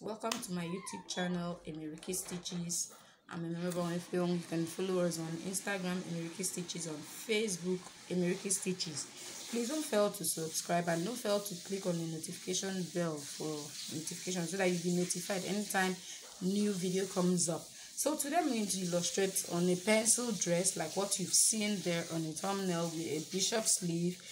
welcome to my youtube channel Emyrichy stitches. I'm a member of film you can follow us on instagram Emyrichy stitches on facebook Emyrichy stitches. Please don't fail to subscribe and don't fail to click on the notification bell for notification so that you'll be notified anytime new video comes up. So today i'm going to illustrate on a pencil dress like what you've seen there on the thumbnail with a bishop sleeve.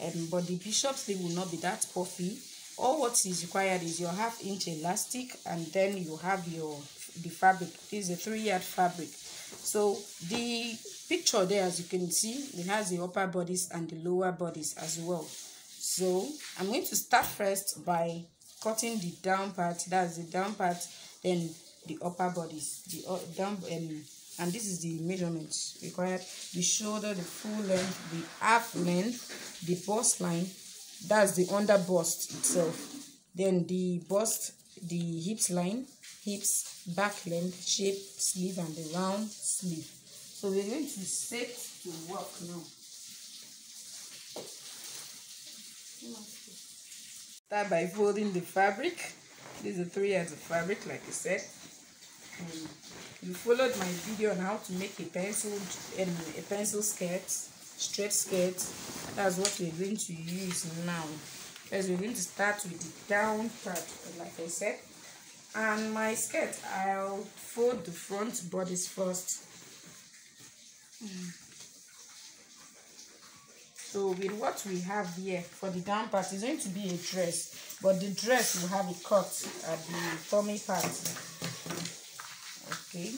Um, but the bishop sleeve will not be that puffy all what is required is your half inch elastic and then you have your the fabric. This is a three yard fabric. So the picture there as you can see it has the upper bodies and the lower bodies as well. So i'm going to start first by cutting the down part. That's the down part then the upper bodies. The uh, down um, and this is the measurements required. The shoulder the full length the half length the bust line that's the under bust itself. Then the bust the hips line hips back length shape sleeve and the round sleeve. So we're going to set to work now. Start by folding the fabric. These are three yards of fabric like i said. Um, you followed my video on how to make a pencil um, a pencil skirt straight skirt that's what we're going to use now. As we're going to start with the down part like i said. And my skirt i'll fold the front bodies first. So with what we have here for the down part is going to be a dress. But the dress will have a cut at the tummy part. Okay.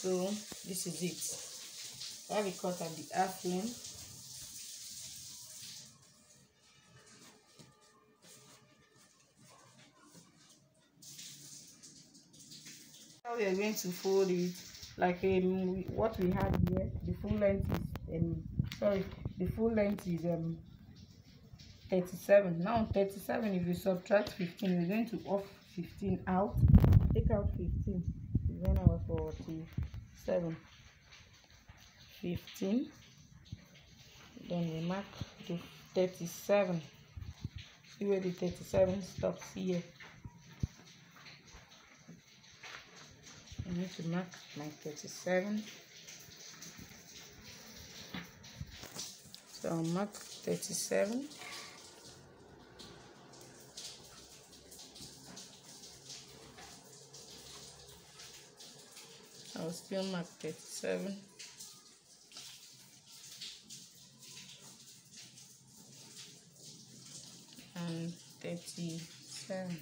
So this is it I have cut at the half length now we are going to fold it like um what we have here the full length is um sorry the full length is um 37 now 37 if you subtract 15 we're going to off 15 out. Take out 15 then our 47 15 then we mark the 37 see where the 37 stops here. I need to mark my 37 so I'll mark 37 I'll still mark 37 and 37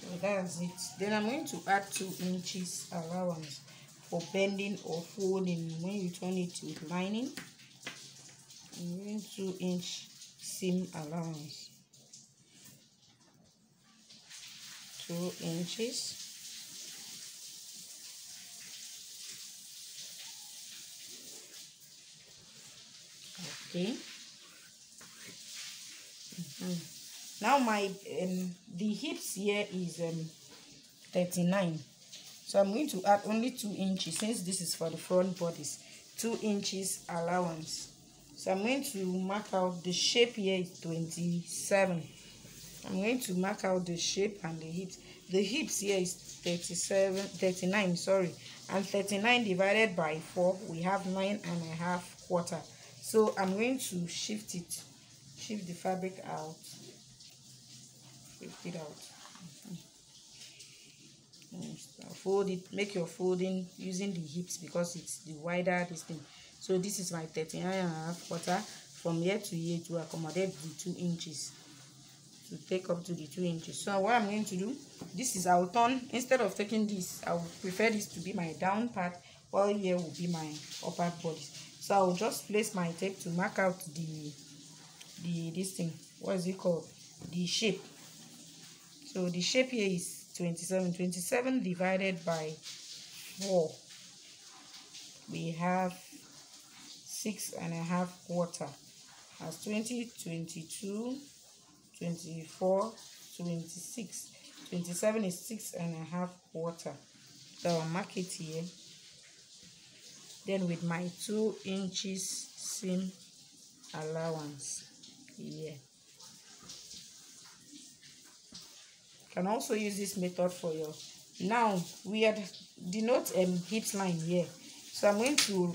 so that's it. Then I'm going to add 2 inches allowance for bending or folding. When you turn it with lining I'm using 2 inch seam allowance 2 inches okay. Mm -hmm. now my um the hips here is um 39 so i'm going to add only two inches since this is for the front bodies. Two inches allowance. So i'm going to mark out the shape here is 27 i'm going to mark out the shape and the hips. The hips here is 37 39 sorry. And 39 divided by 4 we have nine and a half quarter so i'm going to shift it shift the fabric out. Shift it out. Mm-hmm. Mm-hmm. Fold it make your folding using the hips because it's the wider this thing. So this is my 39 and a half quarter. From here to here to accommodate the two inches. To take up to the two inches. So what i'm going to do this is i'll turn instead of taking this i would prefer this to be my down part while here will be my upper body so i'll just place my tape to mark out the the this thing. What is it called? The shape. So the shape here is 27 27 divided by 4 we have six and a half quarter. As 20 22 24 26 27 is six and a half quarter. So i'll mark it here then with my two inches seam allowance here. You can also use this method for your now we had denote um hips line here. So i'm going to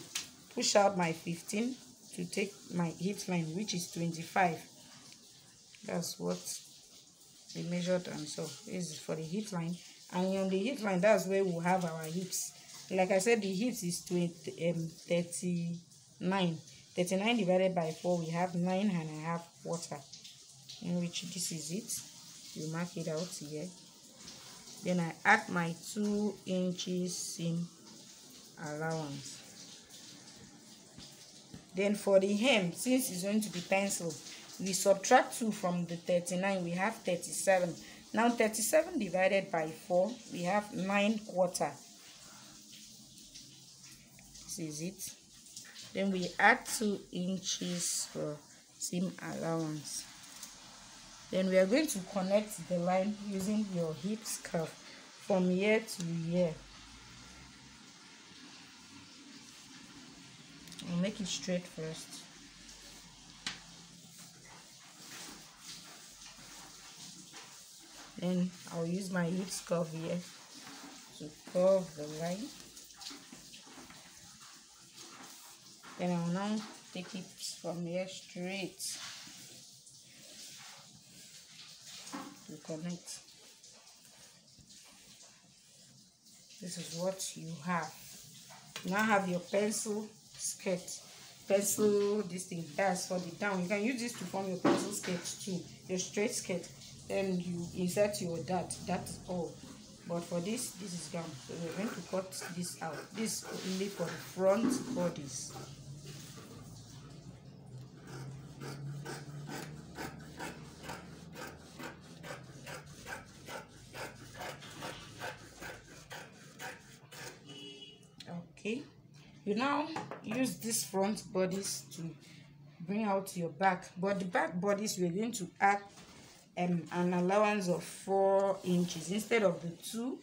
push out my 15 to take my hips line which is 25 that's what we measured and so this is for the hip line. And on the hip line that's where we'll have our hips like i said the hips is 20 um 39 39 divided by 4 we have nine and a half quarter in which this is it. You mark it out here. Then i add my two inches seam allowance. Then for the hem since it's going to be pencil we subtract 2 from the 39 we have 37 now 37 divided by 4 we have 9 quarter is it? Then we add 2 inches for seam allowance. Then we are going to connect the line using your hip scarf from here to here. I'll make it straight first. Then I'll use my hip scarf here to curve the line then I'll now take it from here straight to connect. This is what you have. Now have your pencil skirt pencil this thing that's for the down you can use this to form your pencil skirt too your straight skirt then you insert your dart. That's all. But for this this is gown so we're going to cut this out. This only for the front bodies okay you now use these front bodies to bring out your back but the back bodies we're going to add um, an allowance of four inches instead of the two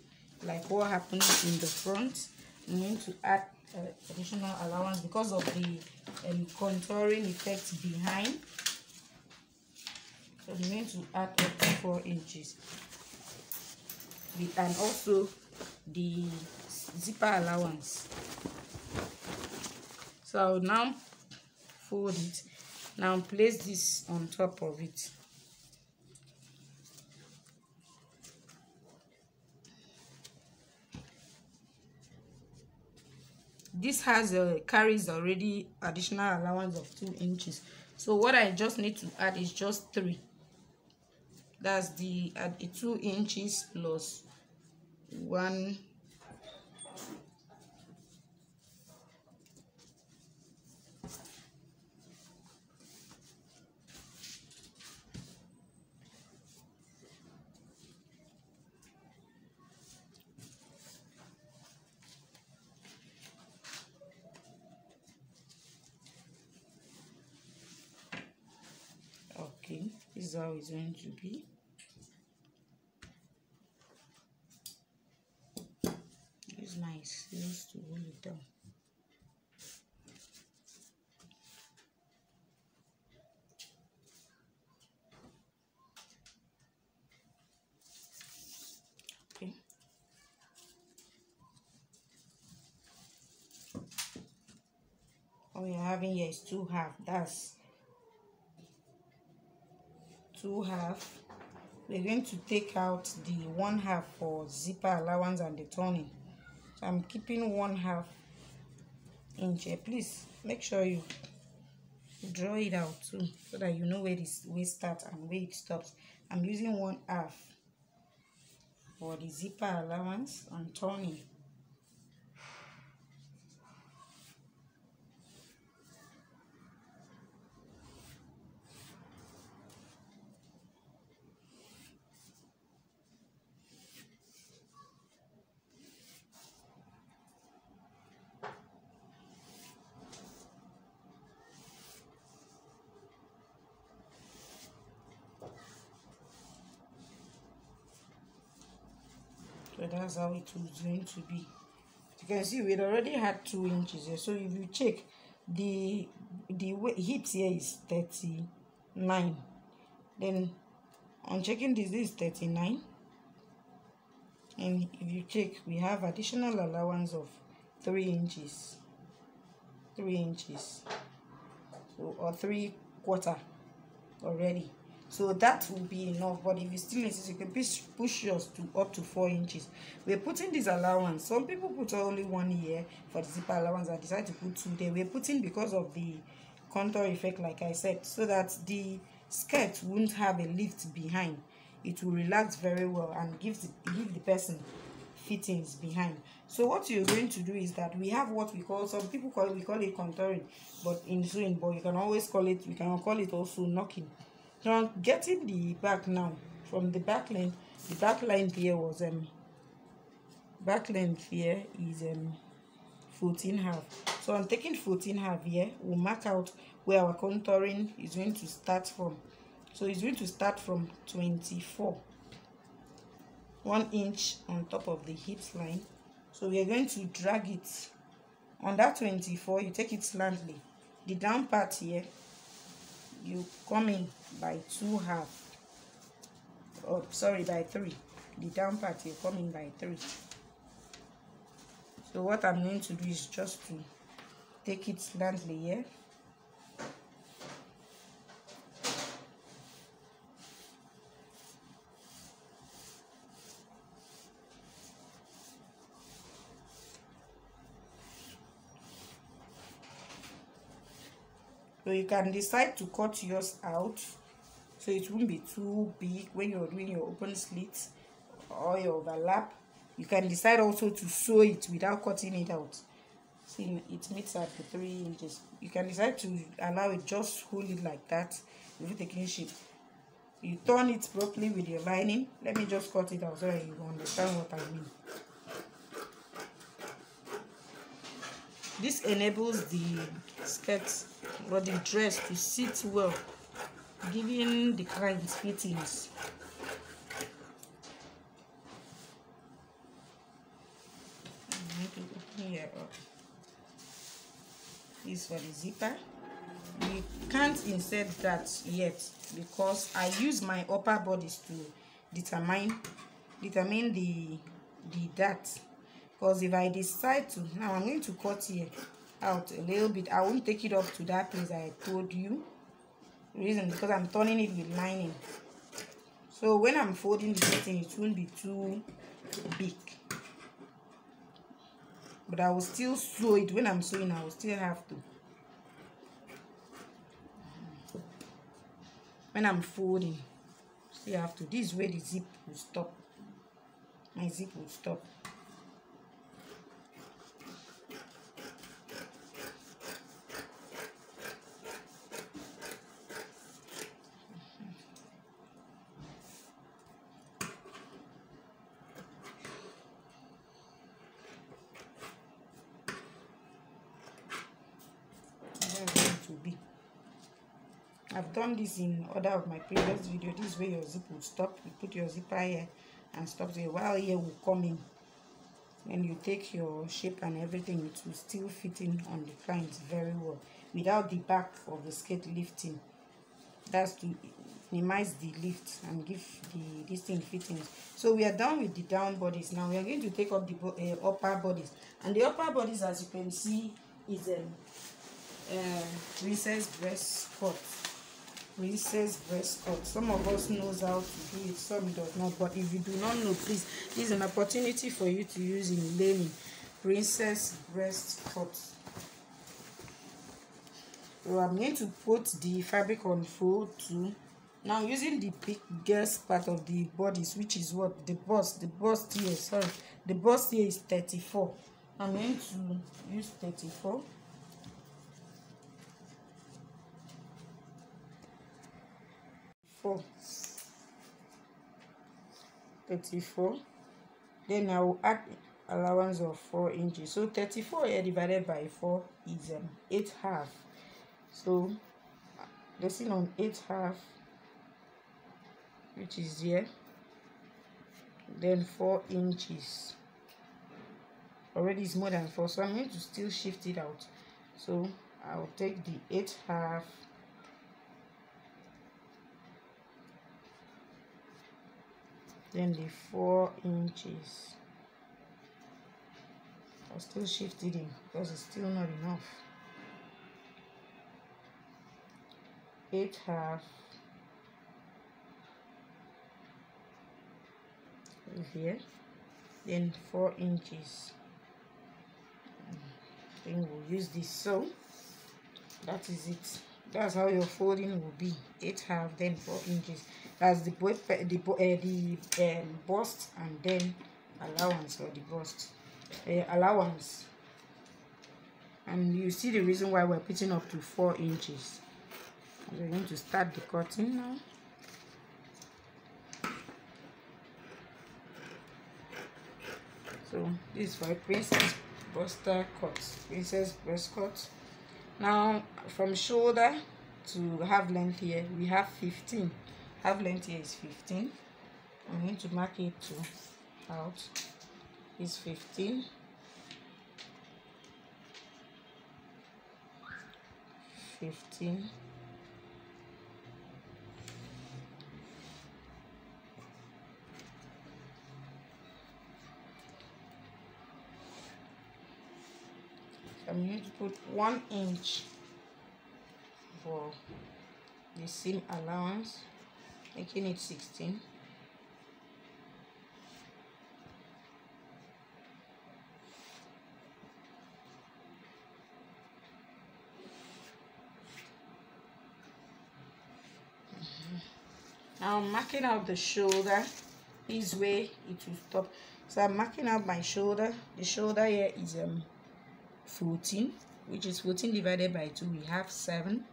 like what happened in the front. I'm going to add uh, additional allowance because of the um, contouring effect behind. So i'm going to add up to four inches. And also the zipper allowance so I'll now fold it. Now place this on top of it. This has a carries already additional allowance of two inches. So what I just need to add is just three. That's the uh, the two inches plus one okay this is how it's going to be. Use my scissors to hold it down okay. All you're having here is two half that's two half. We're going to take out the one half for zipper allowance and the turning. So i'm keeping one half inch here. Please make sure you draw it out too so that you know where this waist starts and where it stops. I'm using one half for the zipper allowance and turning that's how it was going to be. You can see we already had two inches here. So if you check the the weight here is 39 then on checking this this is 39 and if you check we have additional allowance of 3 inches. 3 inches. So or 3 quarter already so that will be enough. But if you still insist you can push push yours to up to four inches. We're putting this allowance. Some people put only one here for the zipper allowance i decided to put two there. We're putting because of the contour effect like i said so that the skirt won't have a lift behind. It will relax very well and give the give the person fittings behind. So what you're going to do is that we have what we call some people call we call it contouring but in sewing but you can always call it we can call it also knocking now getting the back now from the back length the back length here was um back length here is um 14 half. So i'm taking 14 half here. We'll mark out where our contouring is going to start from. So it's going to start from 24 one inch on top of the hips line. So we are going to drag it. On that 24 you take it slightly. The down part here you come in by two half oh sorry by three. The down part you come in by three. So what i'm going to do is just to take it slightly here so you can decide to cut yours out so it won't be too big when you're doing your open slits or your overlap. You can decide also to sew it without cutting it out. See it meets at the three inches. You can decide to allow it just hold it like that. Before taking shape you turn it properly with your lining. Let me just cut it out so you understand what i mean. This enables the skirt or the dress to sit well giving the clients fittings here up this for the zipper. We can't insert that yet because i use my upper bodies to determine determine the the dart because if i decide to now i'm going to cut here out a little bit. I won't take it up to that place i told you. Reason because i'm turning it with lining. So when i'm folding the thing it won't be too big. But i will still sew it. When i'm sewing i will still have to. When i'm folding still have to. This is where the zip will stop. My zip will stop done this in other of my previous video. This is where your zip will stop. You put your zipper here and stop there. While here will come in. When you take your shape and everything it will still fit in on the client very well. Without the back of the skirt lifting. That's to minimize the lift and give the this thing fitting so we are done with the down bodies. Now we are going to take up the uh, upper bodies. And the upper bodies as you can see is um, uh, princess breast cut princess breast cut. Some of us knows how to do it some does not. But if you do not know please this is an opportunity for you to use in learning. Princess breast cut. So i'm going to put the fabric on fold too now using the biggest part of the bodice which is what? The bust the bust here sorry. The bust here is 34 i'm going to use 34 four 34 then i will add allowance of 4 inches. So 34 here divided by 4 is um, 8 half. So the lesson on 8 half which is here then 4 inches. Already is more than 4 so i'm going to still shift it out. So i'll take the 8 half then the 4 inches. I'm still shift it in because it's still not enough. 8 half. Here. Then 4 inches. Then we'll use this so that is it that's how your folding will be. 8 half then 4 inches. That's the the uh, the um, bust and then allowance or the bust. Uh, allowance. And you see the reason why we're putting up to 4 inches. We're going to start the cutting now. So this is a princess buster cut princess breast cut now from shoulder to half length here we have 15 half length here is 15 i'm going to mark it to out. Is 15 15 I'm going to put one inch for the seam allowance making it 16 now I'm marking out the shoulder. This way it will stop. So I'm marking out my shoulder. The shoulder here is um 14 which is 14 divided by 2 we have 7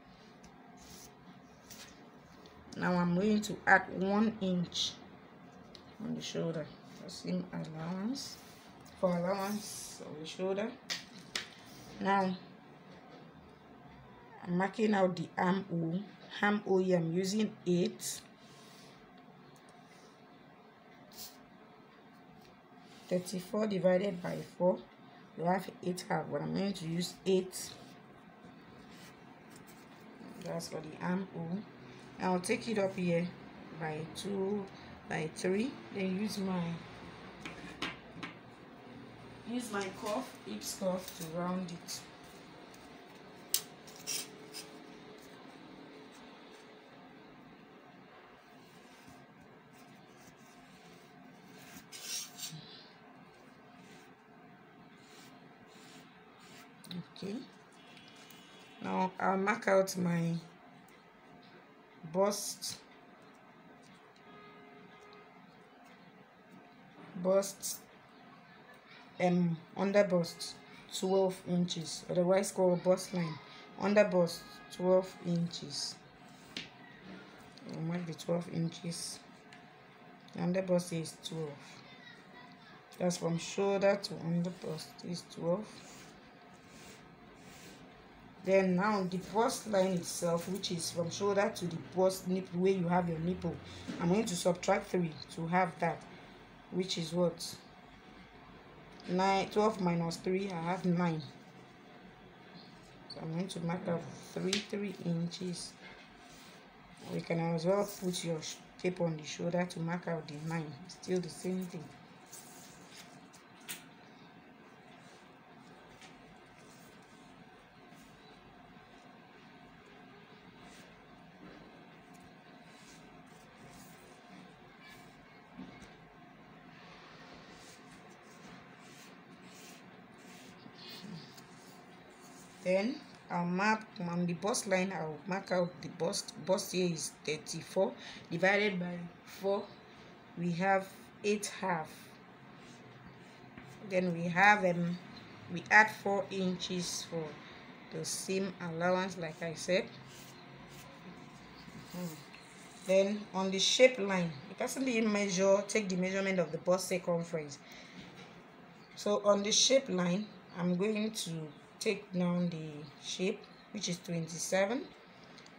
now I'm going to add 1 inch on the shoulder. For seam allowance for allowance on the shoulder. Now I'm marking out the armhole armhole here I'm using 8 34 divided by 4 you have 8 half but I'm going to use 8 that's for the armhole I'll take it up here by 2 by 3 then use my use my cuff hip cuff to round it okay now I'll mark out my bust bust um under bust 12 inches. Otherwise called bust line. Under bust 12 inches. I'll mark the 12 inches. Under bust is 12 that's from shoulder to under bust is 12 then now the bust line itself which is from shoulder to the bust nipple where you have your nipple i'm going to subtract 3 to have that which is what? 9 12 minus 3 i have 9 so i'm going to mark out 3 3 inches. We can as well put your tape on the shoulder to mark out the 9 still the same thing then I'll mark on the bust line I'll mark out the bust bust here is 34 divided by 4 we have 8 half. Then we have um we add 4 inches for the seam allowance like I said. Hmm. then on the shape line you can simply measure take the measurement of the bust circumference. So on the shape line I'm going to take down the shape which is 27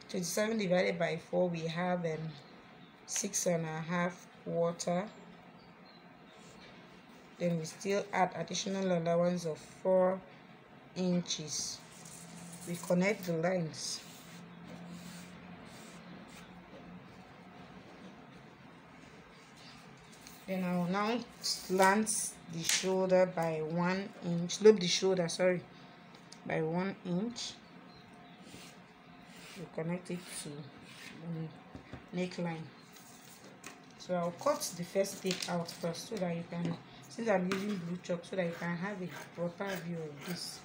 27 divided by 4 we have um, six and a half quarter then we still add additional allowance of 4 inches. We connect the lines. Then I will now slant the shoulder by one inch slope the shoulder sorry by one inch. We connect it to the neckline so I'll cut the first take out first so that you can since I'm using blue chalk so that you can have a proper view of this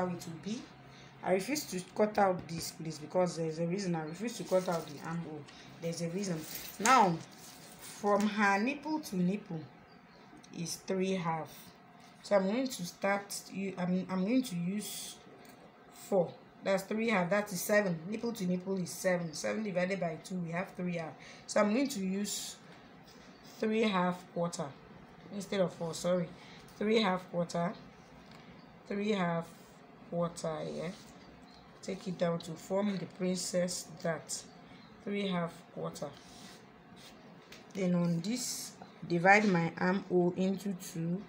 how it will be. I refuse to cut out this place because there's a reason. I refuse to cut out the armhole there's a reason. Now from her nipple to nipple is three half. So i'm going to start you i'm, I'm going to use four. That's three half. That is seven. Nipple to nipple is seven. Seven divided by two we have three half. So i'm going to use three half quarter instead of four. Sorry. Three half quarter. Three half quarter here. Take it down to form the princess that three half quarter then on this divide my armhole into two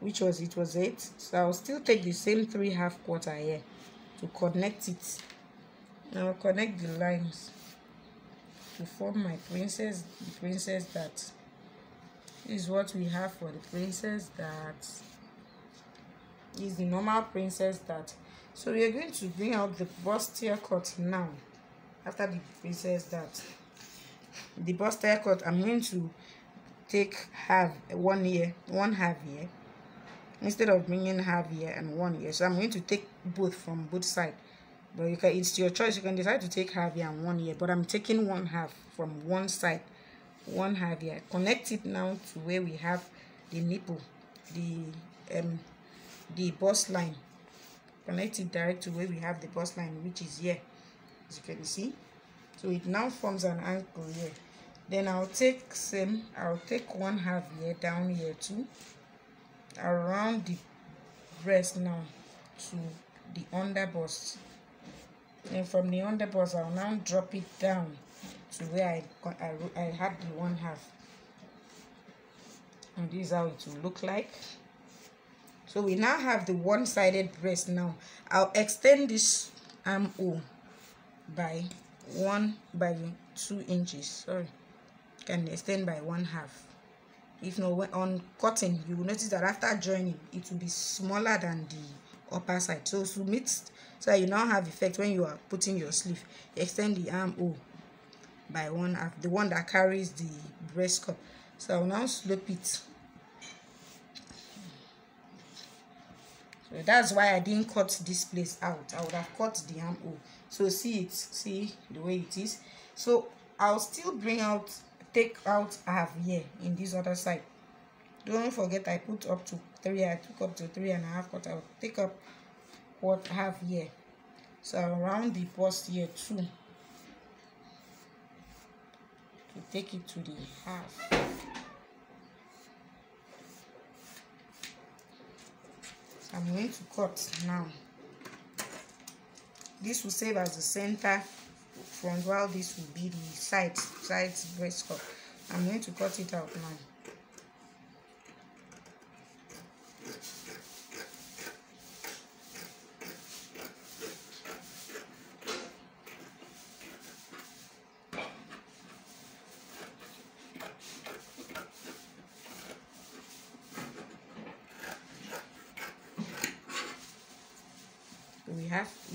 which was it was eight. So i'll still take the same three half quarter here to connect it. Now connect the lines to form my princess the princess dart this is what we have for the princess dart is the normal princess dart so we are going to bring out the bustier cut now after the princess dart the bustier cut i'm going to take half one year one half year instead of bringing half year and one year so i'm going to take both from both sides but you can it's your choice you can decide to take half year and one year but i'm taking one half from one side one half year. Connect it now to where we have the nipple the um the bust line connect it direct to where we have the bust line which is here as you can see. So it now forms an angle here. Then i'll take same i'll take one half here down here too. Around the breast now to the under bust and from the under bust i'll now drop it down to where i i, I had the one half. And this is how it will look like so we now have the one-sided breast now. I'll extend this armhole by one by two inches. Sorry. Can extend by one half. If not on cutting you will notice that after joining it will be smaller than the upper side. So to meet so you now have effect when you are putting your sleeve. Extend the armhole by one half the one that carries the breast cup. So i'll now slope it so that's why i didn't cut this place out. I would have cut the armhole. So see it see the way it is. So i'll still bring out take out half here in this other side. Don't forget i put up to three i took up to three and a half cut i'll take up what half here. So around the post here too. To take it to the half I'm going to cut now. This will serve as the center front while this will be the side side breast cup. I'm going to cut it out now.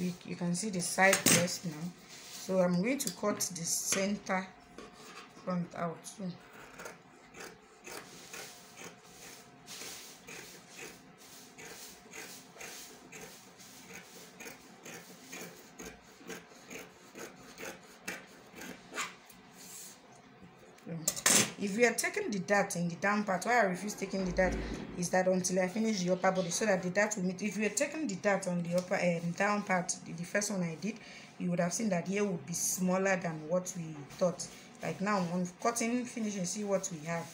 We, you can see the side breast now. So i'm going to cut the center front out too if you are taking the dart in the down part why i refuse taking the dart is that until i finish the upper body so that the dart will meet. If you are taking the dart on the upper um, down part the, the first one i did you would have seen that here would be smaller than what we thought. Like now on cutting finishing see what we have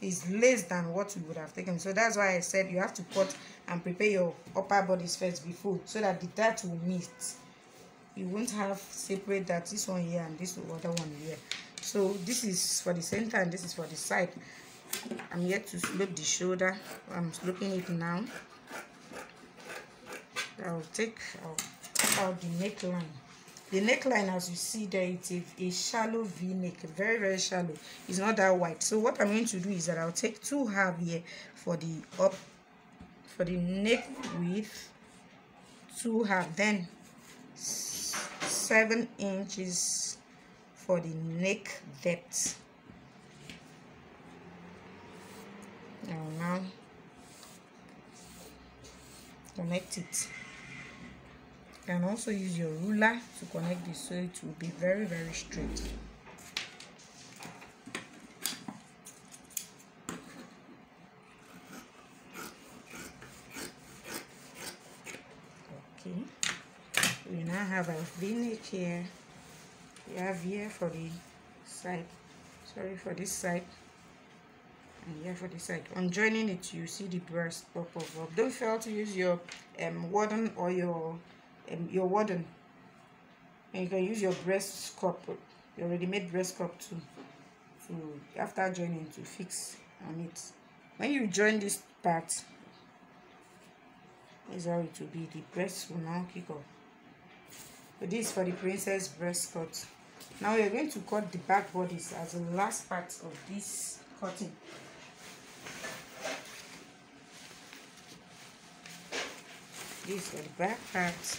is less than what we would have taken. So that's why i said you have to cut and prepare your upper bodies first before so that the dart will meet. You won't have separate that this one here and this other one here so this is for the center and this is for the side. I'm yet to slope the shoulder. I'm sloping it now. I'll take out, out the neckline. The neckline as you see there it's a, a shallow v neck very very shallow. It's not that wide. So what i'm going to do is that i'll take two half here for the up for the neck width two half then seven inches for the neck depth. Now now. Connect it. You can also use your ruler to connect this so it will be very very straight. Okay. We now have a v-neck here we have here for the side sorry for this side. And here for the side. On joining it you see the breast pop up don't fail to use your um warden or your um, your warden. And you can use your breast cup. Your ready-made breast cup to to after joining to fix on it. When you join this part is how it will be the breast will now kick off. This is for the princess breast cut now we are going to cut the back bodies as the last part of this cutting. These are the back part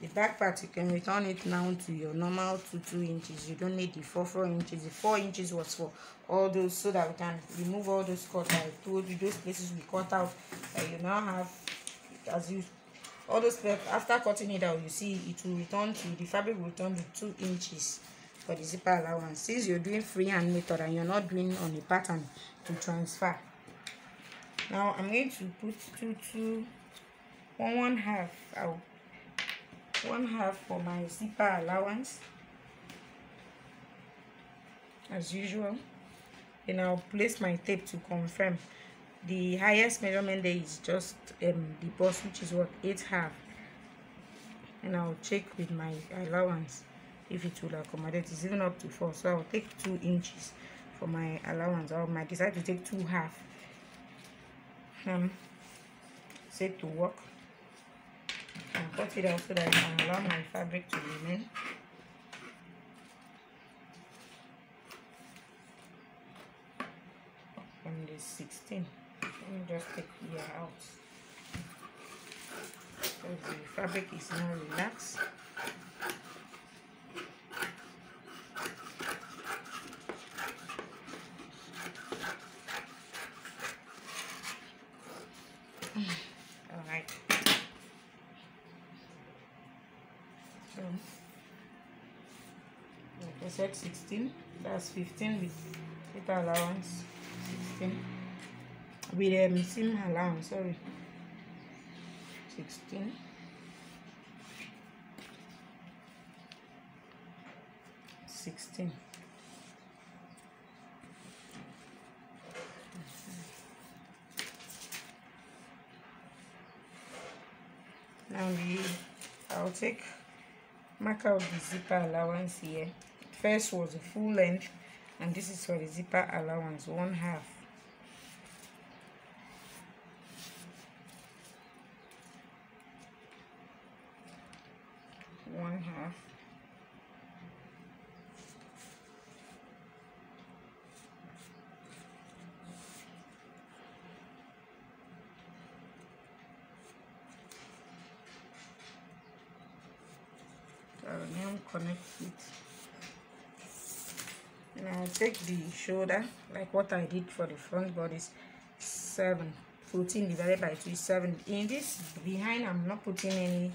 the back part you can return it now to your normal two two inches. You don't need the four four inches. The four inches was for all those so that we can remove all those cuts i told you those places we cut out and you now have as you all those after cutting it out you see it will return to the fabric will return to two inches for the zipper allowance. Since you're doing freehand method and you're not doing on a pattern to transfer now i'm going to put two two one one half out one half for my zipper allowance. As usual. Then I'll place my tape to confirm. The highest measurement there is just um, the bust which is what eight half. And I'll check with my allowance if it will accommodate. It's even up to four so I'll take two inches for my allowance. I might decide to take two half. Um set to work and cut it out so that I can allow my fabric to remain. From the 16, let me just take here out. So the fabric is now relaxed. I said 16 that's 15 with with allowance 16 with um, seam allowance sorry. 16 16 now the I'll take mark out the zipper allowance here first was the full length and this is for the zipper allowance one half. One half. So connect it I'll take the shoulder like what I did for the front bodies 7 14 divided by 2 is 7 in this behind I'm not putting any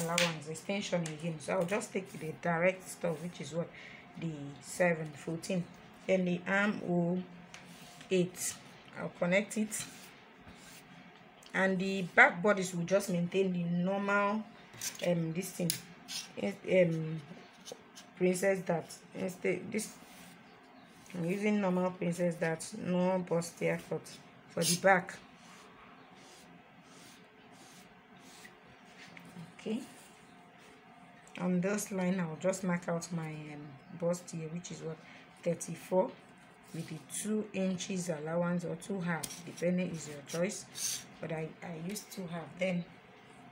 allowance extension again. So I'll just take the direct stuff which is what? The 7 14 then the armhole 8 i'll connect it. And the back bodies will just maintain the normal um this thing. Um princess dart instead this i'm using normal princess dart no bustier cut for the back. Okay. On this line i'll just mark out my um, bust here which is what? 34 with the two inches allowance or two half depending is your choice. But i i use two half then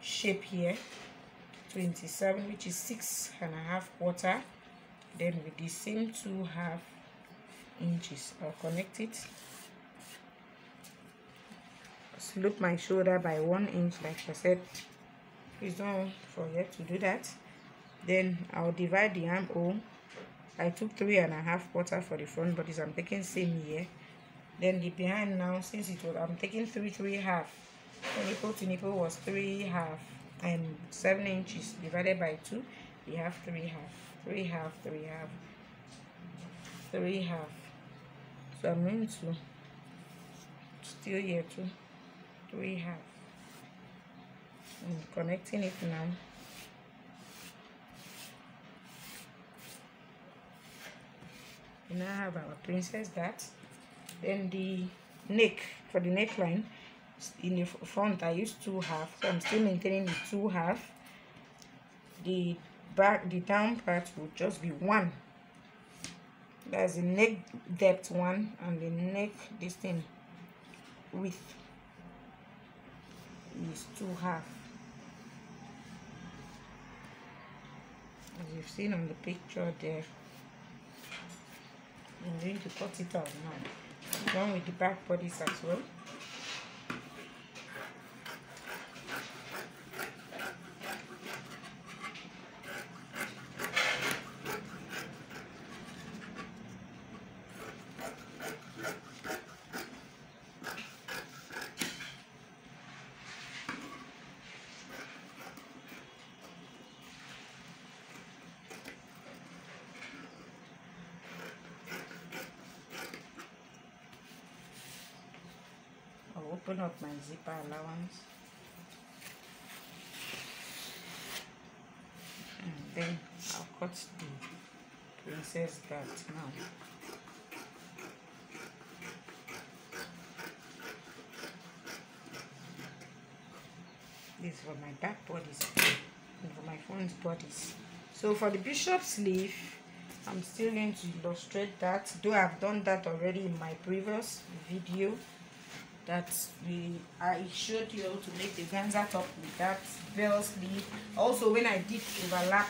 shape here. 27 which is six and a half quarter. Then with the same two half inches. I'll connect it. Slope my shoulder by one inch like i said. Please don't forget to do that. Then i'll divide the armhole. I took three and a half quarter for the front bodies. I'm taking same here. Then the behind now since it was i'm taking three three half. The nipple to nipple was three half and seven inches divided by two. We have three half three half three half three half i'm going to still here too. Three half. I'm connecting it now. We now have our princess dart then the neck for the neckline in the front i use two half so i'm still maintaining the two half. The back the down part will just be one that's the neck depth one and the neck this thing width is two half. As you've seen on the picture there I'm going to cut it out now. Done with the back bodies as well I'll open up my zipper allowance and then I'll cut the princess dart now. This is for my back bodies and for my front bodies. So for the bishop sleeve I'm still going to illustrate that though I've done that already in my previous video that we I showed you how to make the ganza top with that veil sleeve. Also, when I did overlap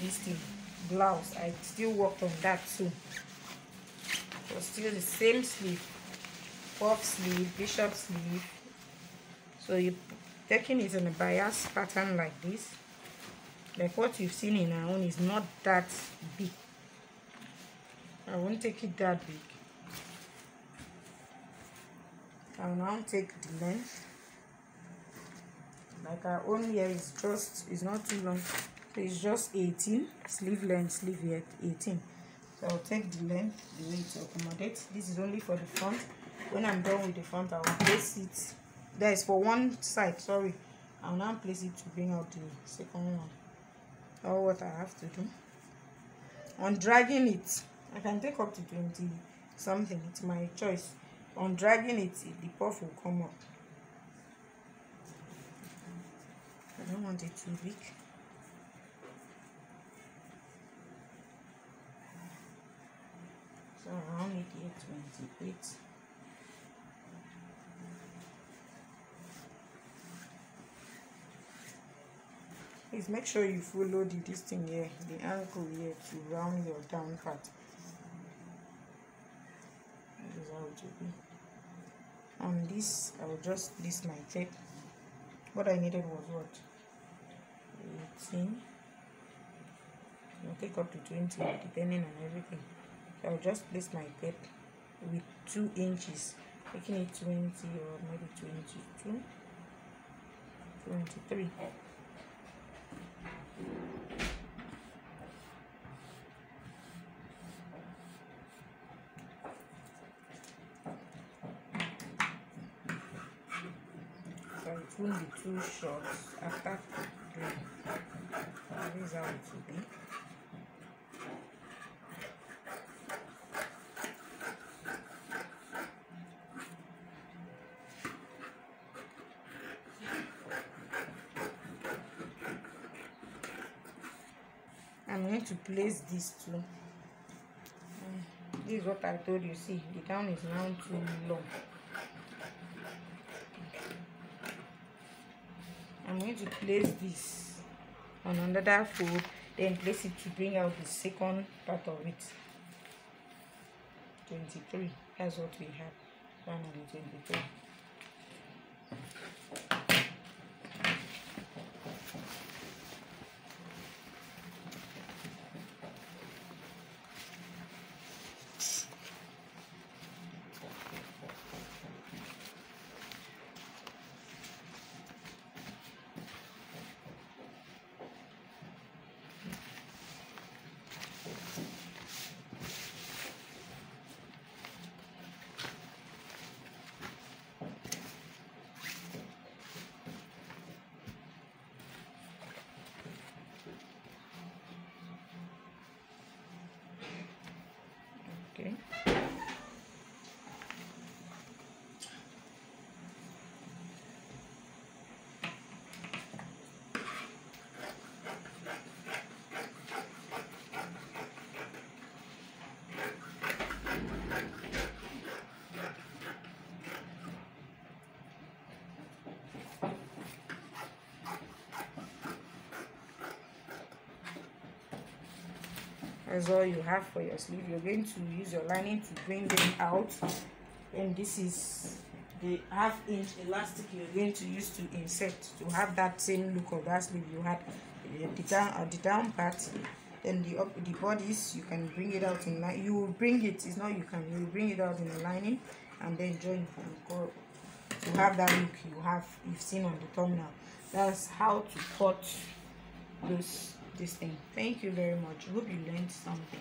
this thing blouse, I still worked on that too. It was still the same sleeve, puff sleeve, bishop sleeve. So you taking it in a bias pattern like this. Like what you've seen in our own is not that big. I won't take it that big. I'll now take the length. Like our own here is just, it's not too long. So it's just 18 sleeve length sleeve here 18 so I'll take the length the way to accommodate. This is only for the front. When I'm done with the front I'll place it. That is for one side sorry. I'll now place it to bring out the second one. All what I have to do. On dragging it I can take up to 20 something. It's my choice on dragging it the puff will come up. I don't want it too big so around it here 28 please make sure you follow the this thing here the ankle here to round your down part this is how it will on this i will just place my tape. What i needed was what? 18 i'll take up to 20 depending on everything. I'll just place my tape with two inches making it 20 or maybe 22 23 that won't be too short after doing this is how it will be I'm going to place this too eh, this is what I told you. See the gown is now too long going to place this on another fold then place it to bring out the second part of it. 23 that's what we have 123 okay that's all you have for your sleeve. You're going to use your lining to bring them out. And this is the half inch elastic you're going to use to insert to have that same look of that sleeve you had. The down at the down part then the up the bodies you can bring it out in line you will bring it it's not you can you will bring it out in the lining and then join from to have that look you have you've seen on the thumbnail. That's how to cut those this thing. Thank you very much. Hope you learned something